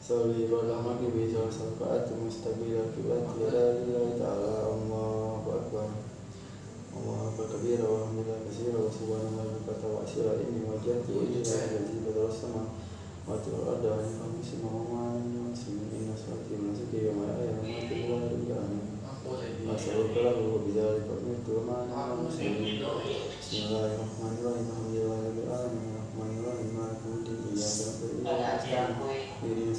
Sawi qala maki bi safa'atu mustabila kibati ala lillahi ta'ala Allahu akbar Allahu akbar kabira wa hamdulillah kasira wa subhanallah bukata wa asira inni wajjahtu ila allazi badara sama wa tu'adda wa nifamisi ma'amani muslimin inna salati wa nasuki wa ma'aya wa mati wa rizani Asal kalahu bidhalik wa mitu wa ma'ana wa muslimin Bismillahirrahmanirrahim Alhamdulillah rabbil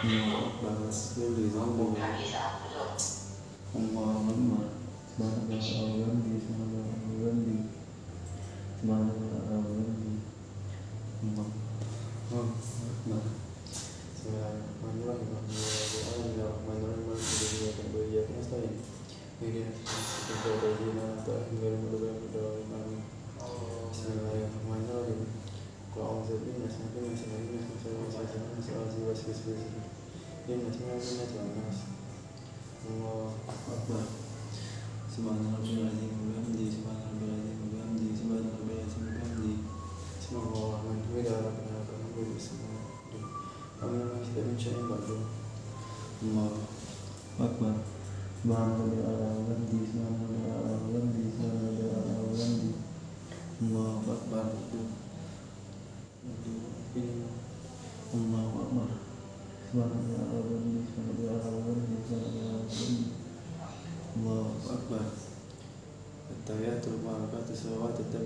ba siêu lì dâu bồ ông hoa vẫn mà ba ba vẫn đi ba ba ở vẫn đi ba ba ở vẫn đi mà không mà sebenarnya manual memang dia dia manual memang dia dia dia dia mesti ini kita dari dia atau dari dari dari mana sebenarnya manual ini kalau orang sebelum masih masih billahi minasyaitonir rajim. Bismillahirrahmanirrahim. Bismillahirrahmanirrahim. Allahu akbar. Subhanallahil azim wa bihamdi subhanallahil azim wa bihamdi subhanallahil azim wa bihamdi Bismillahirrahmanirrahim. Rabbana lakal hamdu Bismillahirrahmanirrahim. Amin wa kita min syai'in ba'du. Allahu akbar. Subhanallahil azim subhanallahil azim subhanallahil azim Allahu akbar. Allahu akbar. Allahu akbar. At-tahiyatul barakatuh salawatu tabatu lillahi asma'ika wa yahdi wa rahmatullahi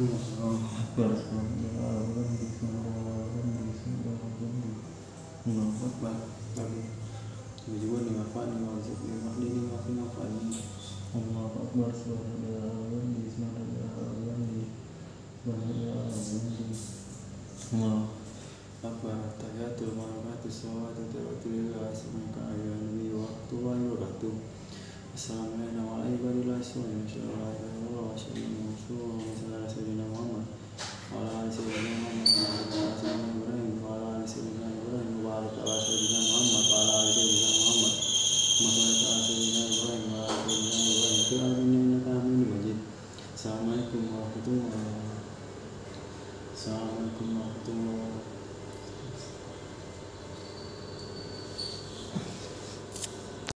Allahu akbar. Allahu akbar.